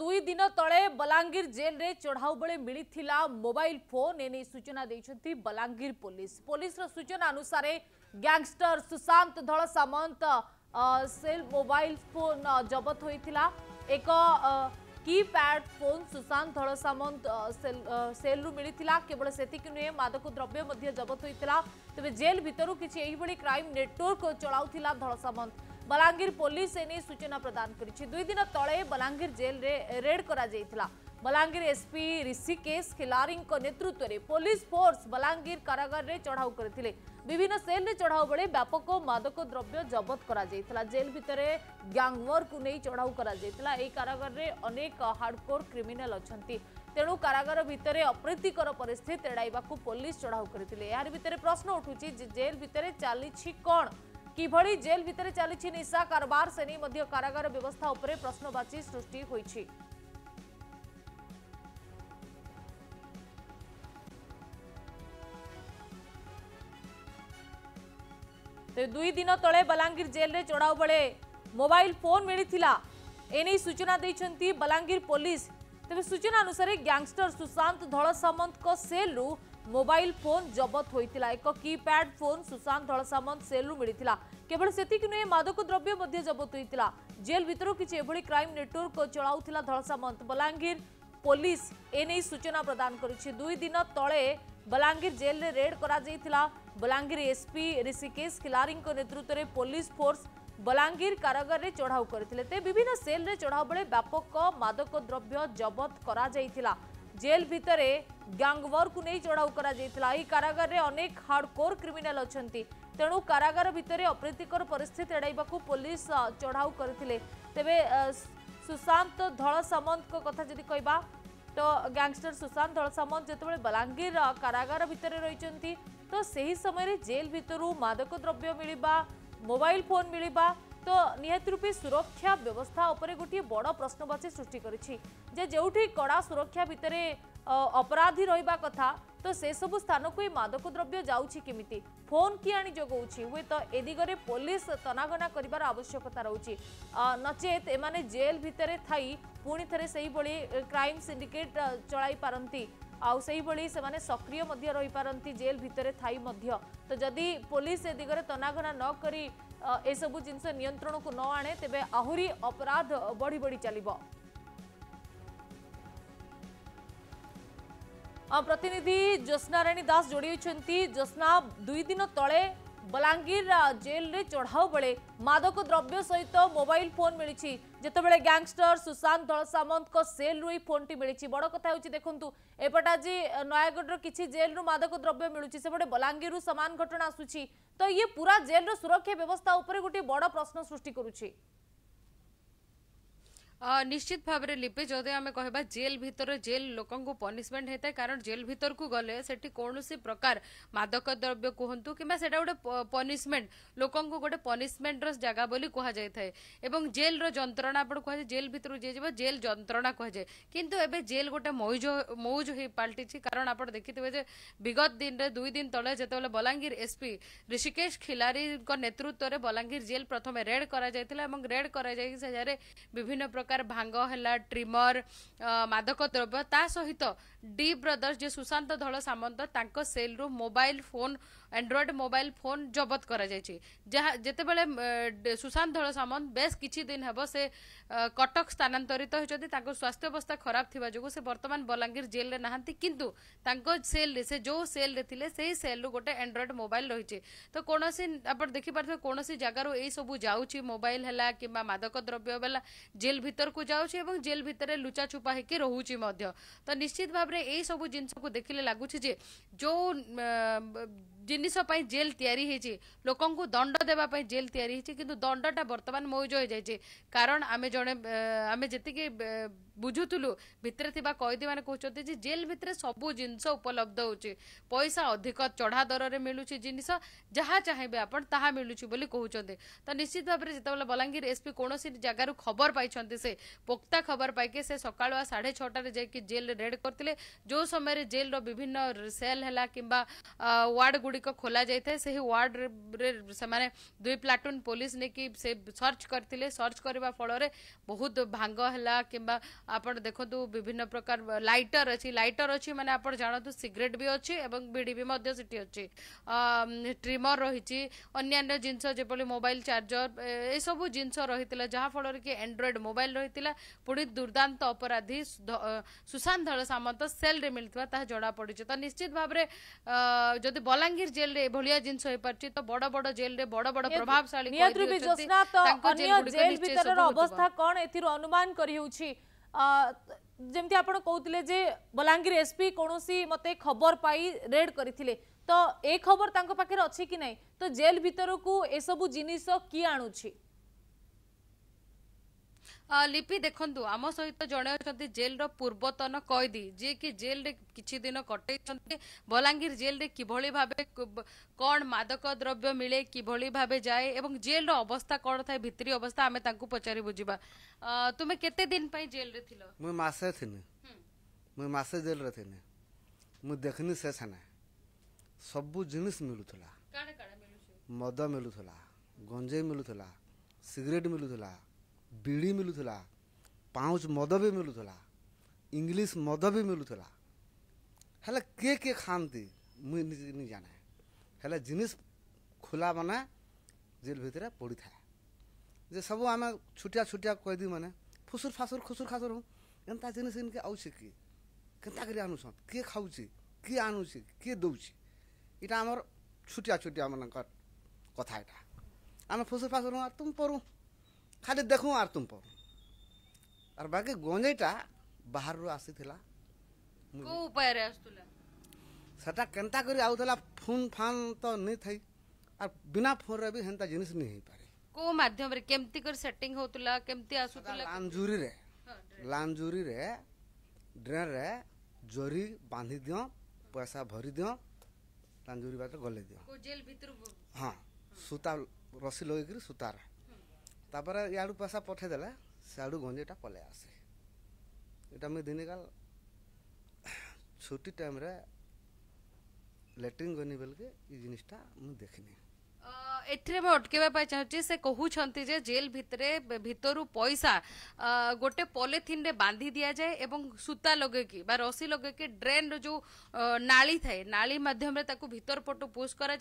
ଦୁଇ ଦିନ ତଳେ ବଲାଙ୍ଗୀର ଜେଲ୍ରେ ଚଢ଼ାଉ ବେଳେ ମିଳିଥିଲା ମୋବାଇଲ ଫୋନ୍ ଏନେଇ ସୂଚନା ଦେଇଛନ୍ତି ବଲାଙ୍ଗୀର ପୋଲିସ ପୋଲିସର ସୂଚନା ଅନୁସାରେ gangster Sushant Dhal Samant cell mobile phone ଜବତ ହୋଇଥିଲା ଏକ କିପ୍ୟାଡ୍ ଫୋନ୍ ସୁଶାନ୍ତ ଧଳ ସାମନ୍ତ ସେଲ୍ରୁ ମିଳିଥିଲା କେବଳ ସେତିକି ନୁହେଁ ମାଦକ ଦ୍ରବ୍ୟ ମଧ୍ୟ ଜବତ ହୋଇଥିଲା ତେବେ ଜେଲ୍ ଭିତରୁ କିଛି ଏହିଭଳି କ୍ରାଇମ୍ ନେଟୱାର୍କ ଚଳାଉଥିଲା ଧଳ ସାମନ୍ତ बलांगीर पुलिस एने सूचना प्रदान कर दुई दिन तले बलांगीर जेल रे रेड कर बलांगीर एसपी ऋषिकेश खिलारी नेतृत्व में पुलिस फोर्स बलांगीर कारागार में चढ़ाऊ करते विभिन्न सेल रे चढ़ाऊ बेले व्यापक मादक द्रव्य जबत कर जेल भितर ग्यांगवर को नहीं चढ़ाऊ कर कारागार में अनेक हार्डकोर क्रिमिनाल अच्छा तेणु कारागार भितर अप्रीतिकर पिस्थित एड़ाइवा पुलिस चढ़ाऊ करते यार भितर प्रश्न उठू जेल भितर चली कौन কিভাবে জেল ভিতরে চালছে নিশা কারবার সে নিয়ে কারাগার ব্যবস্থা উপরে প্রশ্নবাচী সৃষ্টি হয়েছে দুই দিন তলে বলাঙ্গীর জেলে চড়াও বেড়ে মোবাইল ফোন মিলিলা এনে সূচনা দিয়েছেন বলাঙ্গীর পুলিশ তেমনি সূচনা অনুসারে গ্যাংস্টর সুশান্ত ধল সামন্ত সেলু মোবাইল ফোন জবত হয়েছিল এক কিপ্যাড ফোন সুশান্ত ধলসামন্ত সেলু মিলিলা কেবল সেতিক নুহে মাদক দ্রব্য মধ্যে জবত হয়েছিল জেল ভিতর কিছু এভাবে ক্রাইম নেটওয়ার্ক চলাউলা ধলসামন্ত বলাঙ্গীর পুলিশ এনে সূচনা প্রদান করেছে দুই দিন তলে বলাঙ্গীর জেলে রেড করা বলাঙ্গীর এসপি ঋষিকেশ খিলারি নেতৃত্বের পুলিশ ফোর্স বলাঙ্গীর কারাগারে চড়াও করে বিভিন্ন সেল্রে চড়াও বেড়ে ব্যাপক মাদক দ্রব্য জবত করা ଜେଲ୍ ଭିତରେ ଗ୍ୟାଙ୍ଗୱାର୍କୁ ନେଇ ଚଢ଼ାଉ କରାଯାଇଥିଲା ଏହି କାରାଗାରରେ ଅନେକ ହାର୍ଡକୋର୍ କ୍ରିମିନାଲ୍ ଅଛନ୍ତି ତେଣୁ କାରାଗାର ଭିତରେ ଅପ୍ରୀତିକର ପରିସ୍ଥିତି ଏଡ଼ାଇବାକୁ ପୋଲିସ ଚଢ଼ାଉ କରିଥିଲେ ତେବେ ସୁଶାନ୍ତ ଧଳ ସାମନ୍ତଙ୍କ କଥା ଯଦି କହିବା ତ ଗ୍ୟାଙ୍ଗଷ୍ଟର ସୁଶାନ୍ତ ଧଳ ସାମନ୍ତ ଯେତେବେଳେ ବଲାଙ୍ଗୀର କାରାଗାର ଭିତରେ ରହିଛନ୍ତି ତ ସେହି ସମୟରେ ଜେଲ୍ ଭିତରୁ ମାଦକ ଦ୍ରବ୍ୟ ମିଳିବା ମୋବାଇଲ ଫୋନ୍ ମିଳିବା তো নিহতি রূপে সুরক্ষা ব্যবস্থা উপরে গোটিয়ে বড় প্রশ্নবাচী সৃষ্টি করেছি যে যেটি কড়া সুরক্ষা ভিতরে অপরাধী রহবা কথা তো সেসব স্থানকু এই মাদকদ্রব্য যাচ্ছে কমিটি ফোন কি আনি যোগাউছি হুয়েত এ দিগরে পুলিশ তনাগনা করার আবশ্যকতা রয়েছে নচেত এমানে জেল ভিতরে থাই পুঁ থে সেইভাবে ক্রাইম সিন্ডিকেট চলাই পারন্তি ଆଉ ସେହିଭଳି ସେମାନେ ସକ୍ରିୟ ମଧ୍ୟ ରହିପାରନ୍ତି ଜେଲ୍ ଭିତରେ ଥାଇ ମଧ୍ୟ ତ ଯଦି ପୋଲିସ ଏ ଦିଗରେ ତନାଘନା ନ କରି ଏସବୁ ଜିନିଷ ନିୟନ୍ତ୍ରଣକୁ ନ ଆଣେ ତେବେ ଆହୁରି ଅପରାଧ ବଢ଼ି ବଢ଼ି ଚାଲିବ ପ୍ରତିନିଧି ଜ୍ୟୋତ୍ସ୍ନାରାଣୀ ଦାସ ଯୋଡ଼ି ହୋଇଛନ୍ତି ଜ୍ୟୋତ୍ସ୍ନା ଦୁଇ ଦିନ ତଳେ ବଲାଙ୍ଗୀର ଜେଲରେ ଚଢ଼ାଉ ବେଳେ ମାଦକ ଦ୍ରବ୍ୟ ସହିତ ମୋବାଇଲ ଫୋନ୍ ମିଳିଛି ଯେତେବେଳେ ଗ୍ୟାଙ୍ଗଷ୍ଟର ସୁଶାନ୍ତ ଧଳସାମନ୍ତଙ୍କ ସେଲ୍ରୁ ଏହି ଫୋନ୍ଟି ମିଳିଛି ବଡ଼ କଥା ହେଉଛି ଦେଖନ୍ତୁ ଏପଟେ ଆଜି ନୟାଗଡ଼ର କିଛି ଜେଲ୍ରୁ ମାଦକ ଦ୍ରବ୍ୟ ମିଳୁଛି ସେପଟେ ବଲାଙ୍ଗୀରରୁ ସମାନ ଘଟଣା ଆସୁଛି ତ ଇଏ ପୁରା ଜେଲ୍ର ସୁରକ୍ଷା ବ୍ୟବସ୍ଥା ଉପରେ ଗୋଟିଏ ବଡ଼ ପ୍ରଶ୍ନ ସୃଷ୍ଟି କରୁଛି নিশ্চিত ভাবে লিপি যদি আমি কহবা জেল ভিতরে জেল লোক পনিশমেন্ট হয়ে কারণ জেল ভিতরক গলে সেটি কৌশি প্রকার মাদক দ্রব্য কুহতু কিংবা সেটা গোটে পনিশমেন্ট লোক গোটে পনিশমেন্টর জায়গা বলে কুহযাই থাকে এবং জেলর যন্ত্রণা আপনার কুহযায় জেল ভিতর যে যাব জেল যন্ত্রণা কুহযায় কিন্তু এবে জেল গোটে মৌজ মৌজ হয়ে পাল্টিছি কারণ আপনার দেখিথিবে যে বিগত দিনে দুই দিন তলে যেতবে বলাঙ্গীর এসপি ঋষিকেশ খিলারি নেতৃত্বের বলাঙ্গীর জেল প্রথমে রেড করা যাই এবং রেড করা যাই সেখানে বিভিন্ন প্রকার ପ୍ରକାର ଭାଙ୍ଗ ହେଲା ଟ୍ରିମର ମାଦକ ଦ୍ରବ୍ୟ ତା ସହିତ डी ब्रदर्स जो सुशांत धल सामंत सेल रु mobile phone android mobile phone जबत करते सुशांत धल सामंत बेस किसी दिन हे से कटक स्थानातरित होती स्वास्थ्य अवस्था खराब थी जो बर्तमान बलांगीर जेल नहांती कि सेल से जो सेल थे से ही सेल्रु गए एंड्रयड मोबाइल रही है तो कौन आप देखिपे कौन जगह यही सब जाऊँच मोबाइल है कि मादक द्रव्य बेला जेल भितर को जाऊँच जेल भितर लुचा छुपा हो तो निश्चित भाव अब रहे एस वो जिन्सों को देखिले लागुचिजी जो জিনিস জেল তৈরি হয়েছে লোক দণ্ড দেওয়া জেল তৈরি হয়েছে কিন্তু দণ্ডটা বর্তমান মৌজ হয়ে যাইছে কারণ আমি জনে আমি যেতিকি বুঝুলু ভিতরে থাকা কয়েদী মানে কুমার যে জেল ভিতরে সবু জিনিস উপলব্ধ হচ্ছে পয়সা অধিক চড়া দরের মিলুছি জিনিস যা চাহিবে আপনার তাহা মিলুছি বলে কুমার তো নিশ্চিত ভাবে যেতবে বলাঙ্গীর এসপি কৌশি জায়গার খবর পাইছেন সে পোক্তা খবর পাইকি সে সকাল সাড়ে ছটার যাই জেল রেড করলে যে সময় জেলর বিভিন্ন সেল হল কিংবা ওয়ার্ড গুড়ি गुड़िक खोल जाए से ही वार्ड से दुई प्लाटून पुलिस ने कि सर्च करते सर्च करने फल बहुत भांग है कि देखूँ विभिन्न प्रकार लाइटर अच्छी लाइटर अच्छी मैंने आप जानतु सिगरेट भी अच्छी बीड भी अच्छी ट्रिमर रही जिनस मोबाइल चार्जर ए सब जिनस रही जहाँफल कि एंड्रयड मोबाइल रही है पुणी दुर्दांत अपराधी सुशांत धड़ सामंत सेल मिलता जमापड़ तो निश्चित भाव जदि बलांगीर ମୟୂରଭଞ୍ଜ ଜେଲରେ ଏଭଳିଆ ଜିନିଷ ହେଇପାରୁଛି ତ ବଡ ବଡ ଜେଲରେ ବଡ ବଡ ପ୍ରଭାବଶାଳୀ ନିୟତି ଜେଲ ଭିତରର ଅବସ୍ଥା କଣ ଏଥିରୁ ଅନୁମାନ କରିହେଉଛି ଯେମିତି ଆପଣ କହୁଥିଲେ ଯେ ବଲାଙ୍ଗୀର ଏସ୍ପି କୌଣସି ମୋତେ ଖବର ପାଇ ରେଡ୍ କରିଥିଲେ ତ ଏ ଖବର ତାଙ୍କ ପାଖରେ ଅଛି କି ନାହିଁ ତ ଜେଲ ଭିତରକୁ ଏସବୁ ଜିନିଷ କିଏ ଆଣୁଛି লিপি দেখন্তু আম সহিত জনে অছন্তি জেলর পূর্বতন কয়েদী যে কি জেলরে কিছু দিন কটাইছন্তি বলাঙ্গীর জেলরে কিভাবে ভাবে কন মাদক দ্রব্য মিলে কিভাবে ভাবে যায় এবং জেল অবস্থা কোন থাকে ভিতরি অবস্থা আমি তাঙ্কু পচারি বুঝিবা তুমি কেতে দিন পাই জেলরে থিল মই মাসে থিনি মই মাসে জেলরে থিনি ମୁଁ ଦେଖିନି ସେ ସେନେ ସବୁ ଜିନିଷ ମିଳୁଥିଲା ମଦ ମିଳୁଥିଲା ଗଞ୍ଜେଇ ମିଳୁଥିଲା ସିଗାରେଟ୍ ମିଳୁଥିଲା ବିଡ଼ି ମିଳୁଥିଲା ପାଉଁଶ ମଦ ବି ମିଳୁଥିଲା ଇଂଲିଶ ମଦ ବି ମିଳୁଥିଲା ହେଲେ କିଏ କିଏ ଖାଆନ୍ତି ମୁଇଁ ନିଜେ ନି ଜାଣେ ହେଲେ ଜିନିଷ ଖୋଲା ମାନେ ଜେଲ୍ ଭିତରେ ପଡ଼ିଥାଏ ଯେ ସବୁ ଆମେ ଛୁଟିଆ ଛୁଟିଆ କଏଦୀମାନେ ଫୁସୁର ଫାସୁର ଖୁସୁର ଖାସୁର ହଉ ଏନ୍ତା ଜିନିଷ ଇନ୍କେ ଆଉଛେ କି କେନ୍ତା କରି ଆନୁଛନ୍ କିଏ ଖାଉଛି କିଏ ଆଣୁଛି କିଏ ଦଉଛି ଏଇଟା ଆମର ଛୁଟିଆ ଛୁଟିଆ ମାନଙ୍କର କଥା ଏଇଟା ଆମେ ଫୁସୁର ଫାସୁର ତୁମ ପରୁ खाली देख आर तुम पर और बाकी गंजेटा बाहर आसी को उपाय रे आसुला सेटा केनता करी आउथला फोन फान तो नहीं थई आर बिना फोन रे भी हेंता जिनिस नहीं होई पारे को माध्यम रे केमती कर सेटिंग होतला केमती आसुतला लांजुरी रे हाँ, लांजुरी रे ड्रेन रे जोरी बांधी दियो पैसा भरी दियो लांजुरी बाट गले दियो को जेल भीतर हां हाँ। सूता रसी लगे कर सूता रे ତାପରେ ଇଆଡ଼ୁ ପଇସା ପଠେଇଦେଲେ ସିଆଡ଼ୁ ଗଞ୍ଜିଟା ପଳେଇ ଆସେ ଏଇଟା ମୁଇଁ ଦିନିକାଲ ଛୁଟି ଟାଇମ୍ରେ ଲାଟ୍ରିନ୍ ଗନି ବେଲକେ ଇ ଜିନିଷଟା ମୁଁ ଦେଖିନି एथरे में अटके बाय से कहते छंती जेल भितरे भितरु पैसा गोटे पलिथिन बांधि दि जाए और सूता लगे रसी लगे ड्रेन रो ना थाए नाली माध्यम रे ताकू भितर पटो पुश करा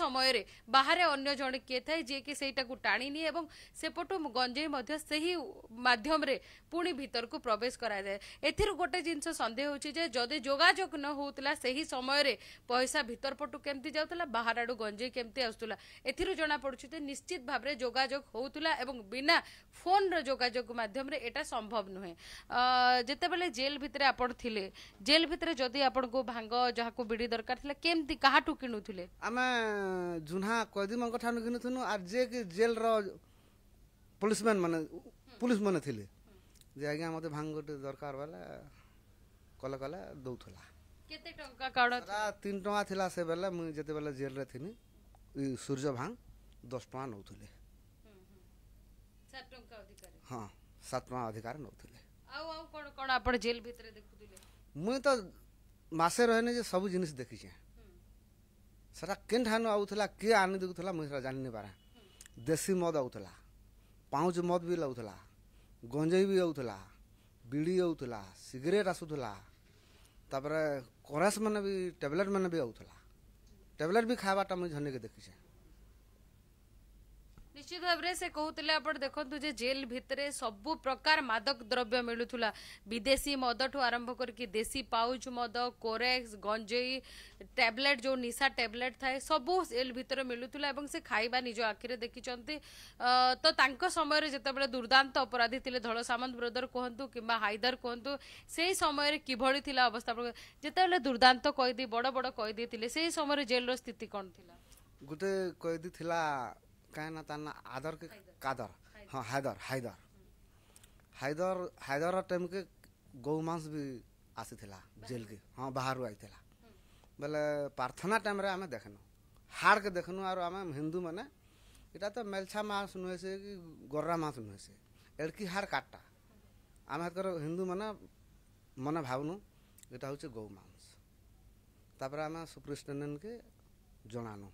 समय बाहर अन्य जण किए थाए जी के सेटा को टाणी नी एवं से गंजे मध्य सही माध्यम पुणी भितर को प्रवेश करा जाए गोटे जिंस संदेह होचे जे जदे जोगाजोग न होतला सही समय पैसा भितर पटो केमती जाउतला बाहर आडू गंजे केमती आउतला ହେଉଥିଲା ଏଥିରୁ ଜଣାପଡ଼ୁଛି ଯେ ନିଶ୍ଚିତ ଭାବରେ ଯୋଗାଯୋଗ ହେଉଥିଲା ଏବଂ ବିନା ଫୋନ୍ର ଯୋଗାଯୋଗ ମାଧ୍ୟମରେ ଏଇଟା ସମ୍ଭବ ନୁହେଁ ଯେତେବେଳେ ଜେଲ୍ ଭିତରେ ଆପଣ ଥିଲେ ଜେଲ୍ ଭିତରେ ଯଦି ଆପଣଙ୍କୁ ଭାଙ୍ଗ ଯାହାକୁ ବିଡ଼ି ଦରକାର ଥିଲା କେମିତି କାହାଠୁ କିଣୁଥିଲେ ଆମେ ଜୁହ୍ନା କଏଦୀମାନଙ୍କ ଠାରୁ କିଣୁଥିଲୁ ଆର୍ ଯେ କି ଜେଲ୍ର ପୋଲିସମ୍ୟାନ୍ ମାନେ ପୋଲିସମାନେ ଥିଲେ ଯେ ଆଜ୍ଞା ମୋତେ ଭାଙ୍ଗ ଗୋଟେ ଦରକାର ବେଲେ କଲେ କଲେ ଦଉଥିଲା କେତେ ଟଙ୍କା କାଢ଼ ତିନି ଟଙ୍କା ଥିଲା ସେବେଲେ ମୁଇଁ ଯେତେବେଳେ ଜେଲ୍ରେ ଥିଲି सूर्य भांग दस टाँग नौ हाँ सात टाँग अधिकार नौ मुई तो मसे रही सब जिन देखीचे सारा के आउला किए आनी देखुला मुझे जानी पारे देशी मद आउला पाउच मद भी लगुला गंजे भी आउला बीड़ी आउला सिगरेट आसूला तापर कैस मैंने भी टेबलेट मैंने भी आउला ଟ୍ୟାବ୍ଲେଟ୍ ବି ଖାଏବାର୍ଟା ମୁଇଁ ଜଣେକେ ଦେଖିଛେଁ निश्चित भाव से कहते देखते जेल भितर सब प्रकार मादक द्रव्य मिलूला विदेशी मद ठू आरंभ करके देसी पाउच मद कोरेक्स गंजेई टैबलेट जो निशा टैबलेट थाए सब जेल भितर मिलूला और से खाइबा निज आखिरे देखी तो समय जिते दुर्दांत अपराधी थे धल सामंत ब्रदर कहतु कि हाइदर कहतु से ही समय किभली अवस्था जिते दुर्दांत कैदी बड़ बड़ कैदी थे से समय जेल रिति कौन थी गोटे कैदी थी काय ना त्यांना आदर के कादर हाँ हैदर हैदर हैदर हैदर टाइम के गौमांस भी आसी थिला जेल के हाँ बाहर आई थिला हम्म। बोले प्रार्थना टाइम रे आमे देखनु हार के देखनु आरो आमे हिंदू माने इटा तो मेलछा मांस नुहे से कि गोर्रा मांस नुहे से एड़की हार काटटा आमे कर हिंदू माने मन भावनु इटा होचे गौ मांस तापर आमे सुकृष्णन के जणानु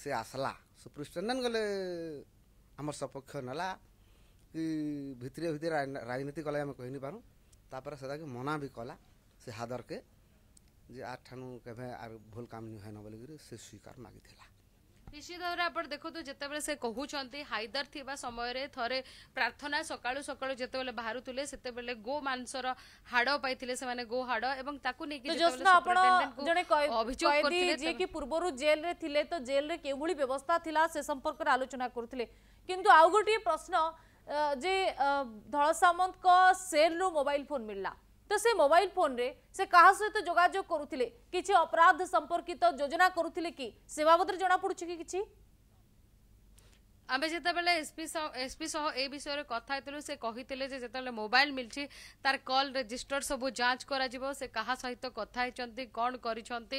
से आसला সুপ্রিষ্টন গলে আমার সপক্ষ নেলা কি ভিতরে ভিতরে রাজনীতি কলে আমি কিনি পু তাপরে সেটাকে মনা বি কলা সে হাদরকে যে আর ঠানু কেবে আর ভুল কাম নিহেন বলি সে স্বীকার মাগিলা ନିଶ୍ଚିତ ଭାବରେ ଆପଣ ଦେଖନ୍ତୁ ଯେତେବେଳେ ସେ କହୁଛନ୍ତି ହାଇଦର ଥିବା ସମୟରେ ଥରେ ପ୍ରାର୍ଥନା ସକାଳୁ ସକାଳୁ ଯେତେବେଳେ ବାହାରୁଥିଲେ ସେତେବେଳେ ଗୋ ମାଂସର ହାଡ଼ ପାଇଥିଲେ ସେମାନେ ଗୋ ହାଡ଼ ଏବଂ ତାକୁ ନେଇକି ଅଭିଯୋଗ କରିଥିଲେ ଯିଏକି ପୂର୍ବରୁ ଜେଲରେ ଥିଲେ ତ ଜେଲରେ କେଉଁଭଳି ବ୍ୟବସ୍ଥା ଥିଲା ସେ ସମ୍ପର୍କରେ ଆଲୋଚନା କରୁଥିଲେ କିନ୍ତୁ ଆଉ ଗୋଟିଏ ପ୍ରଶ୍ନ ଯେ ଧଳ ସାମନ୍ତଙ୍କ ସେଲ୍ରୁ ମୋବାଇଲ ଫୋନ୍ ମିଳିଲା तो से मोबाइल फोन रे से कहा सहित जोगाजोग करुले किसी अपराध संपर्कित योजना करुले कि से बाबद जना पड़ू कि ଆମେ ଯେତେବେଳେ ଏସ୍ପି ଏସ୍ପି ସହ ଏ ବିଷୟରେ କଥା ହେଇଥିଲୁ ସେ କହିଥିଲେ ଯେ ଯେତେବେଳେ ମୋବାଇଲ ମିଳିଛି ତାର କଲ୍ ରେଜିଷ୍ଟର ସବୁ ଯାଞ୍ଚ କରାଯିବ ସେ କାହା ସହିତ କଥା ହେଇଛନ୍ତି କ'ଣ କରିଛନ୍ତି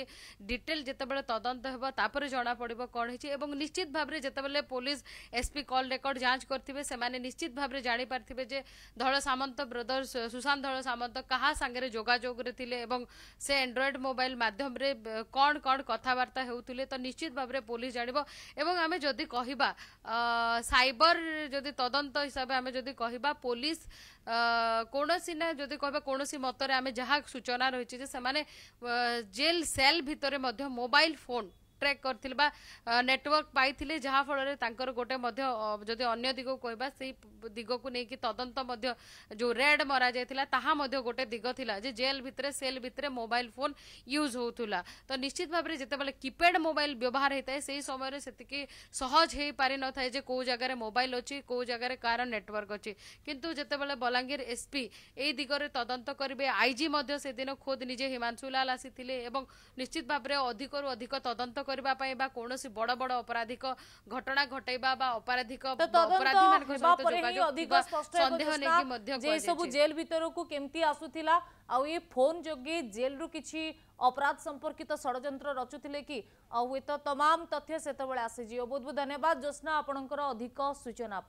ଡିଟେଲ ଯେତେବେଳେ ତଦନ୍ତ ହେବ ତାପରେ ଜଣାପଡ଼ିବ କ'ଣ ହେଇଛି ଏବଂ ନିଶ୍ଚିତ ଭାବରେ ଯେତେବେଳେ ପୋଲିସ ଏସ୍ପି କଲ୍ ରେକର୍ଡ ଯାଞ୍ଚ କରିଥିବେ ସେମାନେ ନିଶ୍ଚିତ ଭାବରେ ଜାଣିପାରିଥିବେ ଯେ ଧଳ ସାମନ୍ତ ବ୍ରଦର ସୁଶାନ୍ତ ଧଳ ସାମନ୍ତ କାହା ସାଙ୍ଗରେ ଯୋଗାଯୋଗରେ ଥିଲେ ଏବଂ ସେ ଆଣ୍ଡ୍ରଏଡ ମୋବାଇଲ ମାଧ୍ୟମରେ କ'ଣ କ'ଣ କଥାବାର୍ତ୍ତା ହେଉଥିଲେ ତ ନିଶ୍ଚିତ ଭାବରେ ପୋଲିସ ଜାଣିବ ଏବଂ ଆମେ ଯଦି କହିବା ସାଇବର ଯଦି ତଦନ୍ତ ହିସାବରେ ଆମେ ଯଦି କହିବା ପୋଲିସ କୌଣସି ନା ଯଦି କହିବା କୌଣସି ମତରେ ଆମେ ଯାହା ସୂଚନା ରହିଛି ଯେ ସେମାନେ ଜେଲ୍ ସେଲ୍ ଭିତରେ ମଧ୍ୟ ମୋବାଇଲ ଫୋନ୍ ट्रैक करथिले बा नेटवर्क पाइथिले जहाँ गोटे जदि अन्य दिग कहबा सेई दिग को नेकी तदंत मध्ये जो रेड मरा जायथिला ताहा गोटे दिग था जेल भितर सेल भितरे मोबाइल फोन यूज होता तो निश्चित भाबरे जेतेबेले कीपैड मोबाइल व्यवहार होता है से समय से सहज हो पारे न थाए जे को मोबाइल अच्छी कौ जगार कार नेटवर्क अछि किंतु जेतेबेले बलांगीर एसपी एई तदंत करिवे आईजी से दिन खोद निजे हिमांशु लाल आसीथिले एवं निश्चित भाबरे अधिकरु अधिक तदंत କରିବା ପାଇଁ ବା କୌଣସି ବଡ଼ ବଡ଼ ଅପରାଧିକ ଘଟଣା ଘଟାଇବା ବା ଅପରାଧିକ ଅପରାଧୀମାନଙ୍କ ସହିତ ଯୋଗାଯୋଗ ସନ୍ଦେହ ନେଇକି ମଧ୍ୟ ଏସବୁ ଜେଲ ଭିତରକୁ କେମିତି ଆସୁଥିଲା ଆଉ ଏ ଫୋନ ଯୋଗେ ଜେଲରୁ କିଛି ଅପରାଧ ସମ୍ପର୍କିତ ଷଡ଼ଯନ୍ତ୍ର ରଚୁଥିଲେ କି ଆଉ ହୁଏତ ତମାମ ତଥ୍ୟ ସେତେବେଳେ ଆସିଯିବ ବହୁତ ବହୁତ ଧନ୍ୟବାଦ ଜ୍ୟୋତ୍ସ୍ନା ଆପଣଙ୍କର ଅଧିକ ସୂଚନା